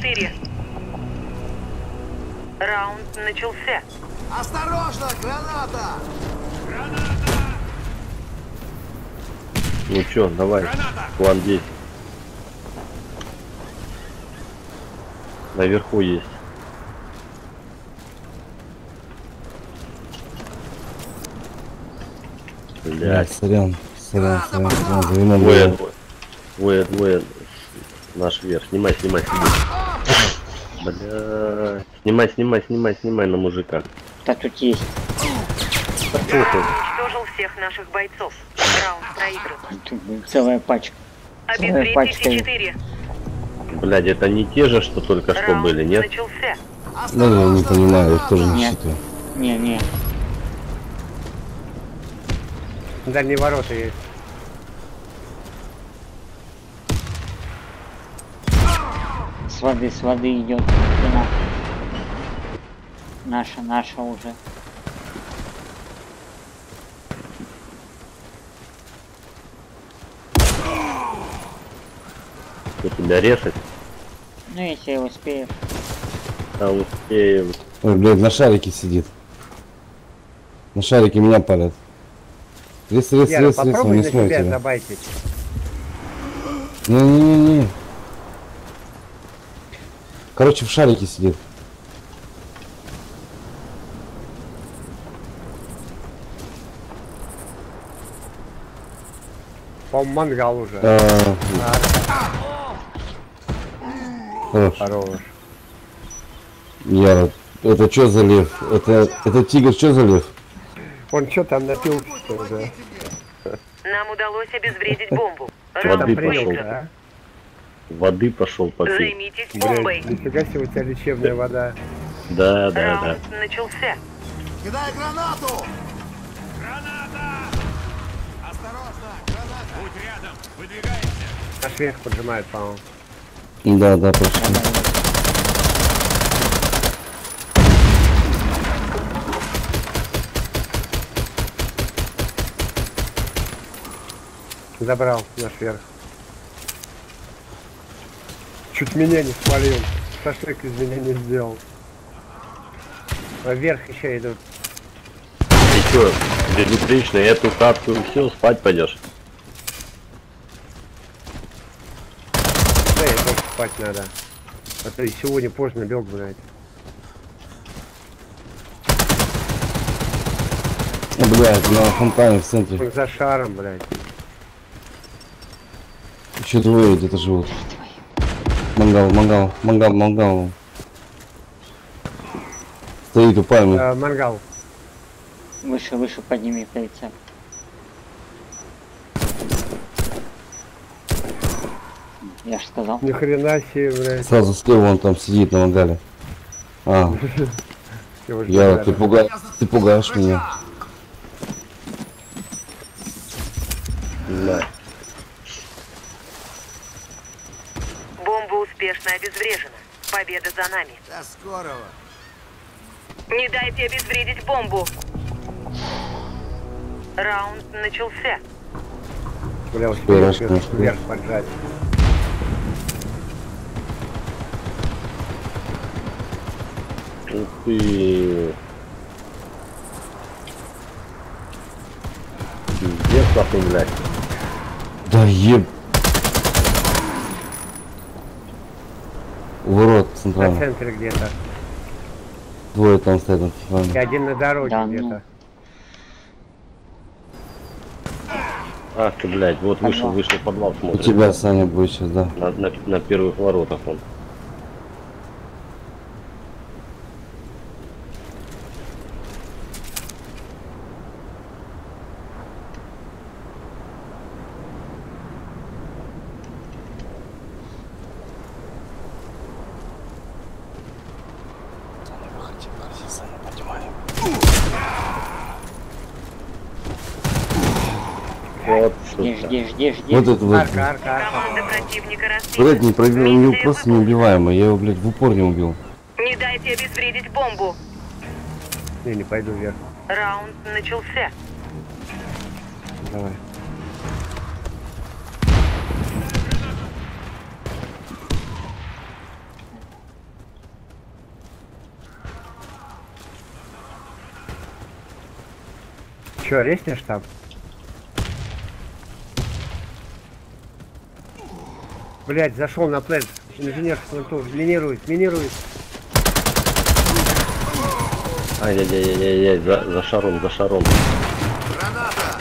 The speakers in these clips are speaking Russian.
4. Раунд начался. Осторожно, граната! Ну чё, давай. План 10. Наверху есть. Блядь, Блять. сорян, сорян, сорян, сорян, Двое, двое. Двое. Наш вверх. Снимай, снимай, снимай. Бля. Снимай, снимай, снимай, снимай на мужика. Да тут есть. Уничтожил всех наших бойцов. Раунд проигран. Целая пачка. Обезвредьте пачка. Блядь, это не те же, что только что Раунд были, нет? начался. Ну, я не понимаю, их тоже не считаю. Не, не. Дальние ворота есть. С воды, с воды идет. Наша, наша уже. Что тебя резать? Ну, если успеешь. А успеем. Ой, блядь, на шарике сидит. На шарике меня палят. Рез, рез, Яра, рез, рез, он не смотрит. тебя. забайтить. Не-не-не-не. Короче, в шарике сидит. По-моему, мангал уже. А, Хорош. Хорош. Яра, это что за лев? Это, это тигр что за лев? Он что там напился уже? Нам удалось обезвредить бомбу. Раунд выигран. да? Воды пошел попить. Займитесь бомбой. Блядь, нифига себе у тебя лечебная вода. Да, да, да. Раунд начался. Кидай гранату! Граната! Осторожно, граната! Наш верх поджимает, по-моему. Да, да, точно. Забрал наш верх. Чуть меня не свалил. Шашлык из меня не сделал. Вверх еще идут. Ты что, безупречно эту катку и все, спать пойдешь? Да, я тоже спать надо. А то и сегодня поздно лег, блядь. Блядь, на фонтане в центре. За шаром, блядь. Еще двое где-то живут. Мангал, мангал, мангал, мангал. Стоит у пальмы. А, мангал. Выше, выше подними прицеп. Я ж сказал. Ни хрена себе, блядь. Сразу слева он там сидит на мангале. А, Я ты, пуга... ты пугаешь меня. Да. Бомба успешно обезврежена. Победа за нами. До скорого! Не дайте обезвредить бомбу. Раунд начался. Бля, Успеешь, успеешь конечно. вверх поджать. Ух ты. Пиздец, блядь. Да еб... У ворот На центральный. центре где-то. Двое там стоят. на И центральном. один на дороге Да ну. где-то. Ах ты, блядь, вот вышел, вышел в подвал, У смотрит. тебя, Саня, будет сейчас, да. На, на, на первых воротах он. Вот, Жди, жди, жди, жди. Вот это вот. Арка, арка, арка. Не пробил, у него Миссия просто неубиваемый. Я его, блядь, в упор не убил. Не дайте обезвредить бомбу. Не, не пойду вверх. Раунд начался. Давай. Че, резнешь там? Блять, зашел на плент. Инженер фронтов. Минирует, минирует. Ай-яй-яй-яй-яй, за, за шаром, за шаром. Граната!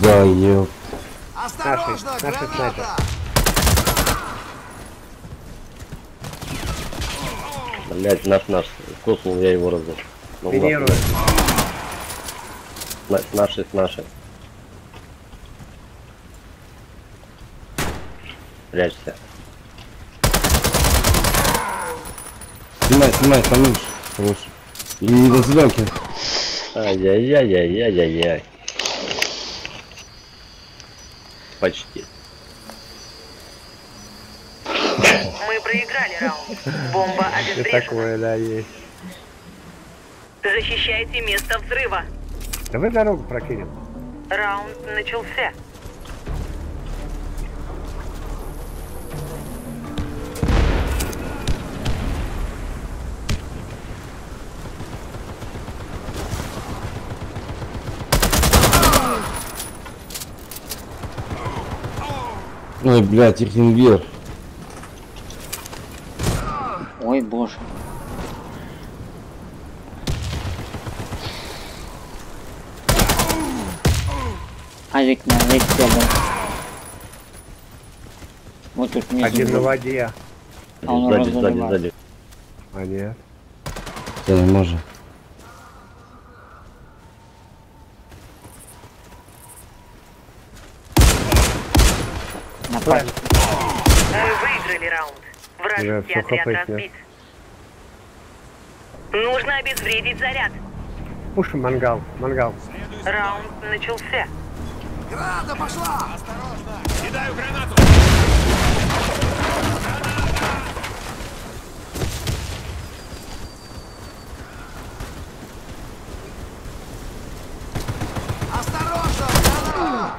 Да, ё... Осторожно, Наши, наши граната! Блять, наш наш. Коснул я его разок. Ну, Минирует. на- Наши с наши. Прячься. Снимай, снимай, там лучше. Хорош. И на зеленке. Ай-яй-яй-яй-яй-яй-яй. Почти. Мы проиграли раунд. Бомба И обезврежена. такое, да, есть. Защищайте место взрыва. Давай дорогу прокинем. Раунд начался. Ой, блядь, их инвер. Ой, боже. Авик на авик рядом. Вот тут внизу. Один на воде. А он Сзади, сзади, сзади. А нет. Да не может. На пальце. Мы выиграли раунд. Вражеский отряд разбит. Нужно обезвредить заряд. Пушим мангал, мангал. Раунд начался. Граната пошла! Кидаю гранату! Осторожно, граната!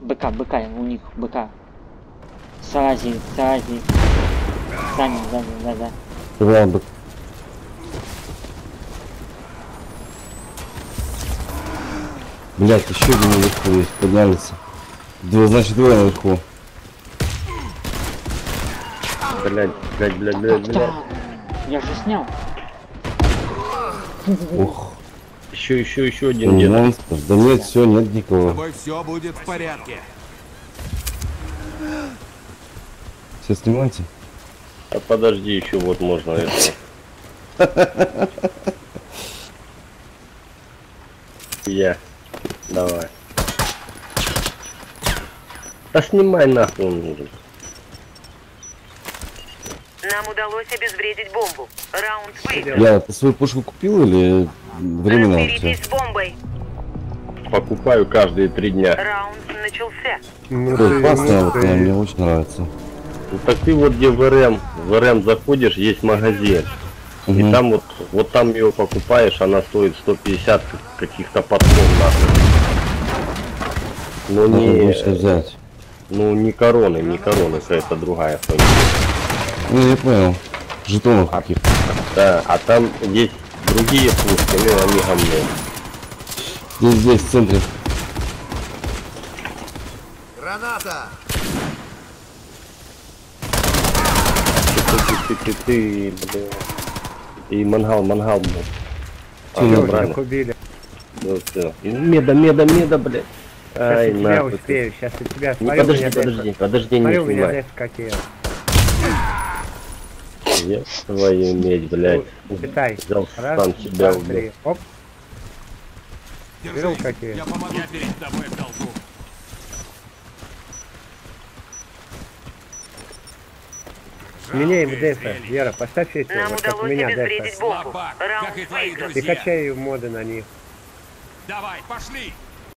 БК, БК, у них БК. Сарази, Сарази. Саня, сзади, да, да. Стрелял бы. Блять, еще один наверху есть, поднялись. Двое, значит, двое наверху. Блять, блять, блять, блять, блять. Я же снял. Ух, Еще, еще, еще один где монстр. Да нет, все, нет С никого. тобой все будет в порядке. Все снимайте. А подожди, еще вот можно это. Я. Давай. Да снимай нахуй он нужен. Нам удалось обезвредить бомбу. Раунд выигран. Я, ты свою пушку купил или временно все? Разберитесь с бомбой. Покупаю каждые три дня. Раунд начался. Ну, Ой, ну, вот ты- она мне очень нравится. Ну так ты вот где в РМ, в РМ заходишь, есть магазин. И Мгм. там вот, вот там ее покупаешь, она стоит 150 каких-то патрон нахуй. Ну Надо не, взять. ну не короны, не короны, это другая хуйня. Ну, я понял. Жетонов каких. Да, а там есть другие пушки, ну они говно. Здесь, здесь, в центре. Граната! Ты, ты, ты, ты, бля. И мангал, мангал, блядь. А, всех убили. Ну, всё. И Меда, меда, меда, блядь. Сейчас Ай, я тебя успею, сейчас я тебя Не, смотрю, у подожди, меня подожди, подожди, не Смотри, у меня снимай. Я твою медь, блядь. Питай. Взял Раз, сам себя два, три. Оп, берем какие. Я помогу. Я перед тобой в долгу. Дефа. зрелище. Вера, поставь эти, Нам вот как меня дефа. бомбу. Слабак, как и качаю моды на них. Давай, пошли!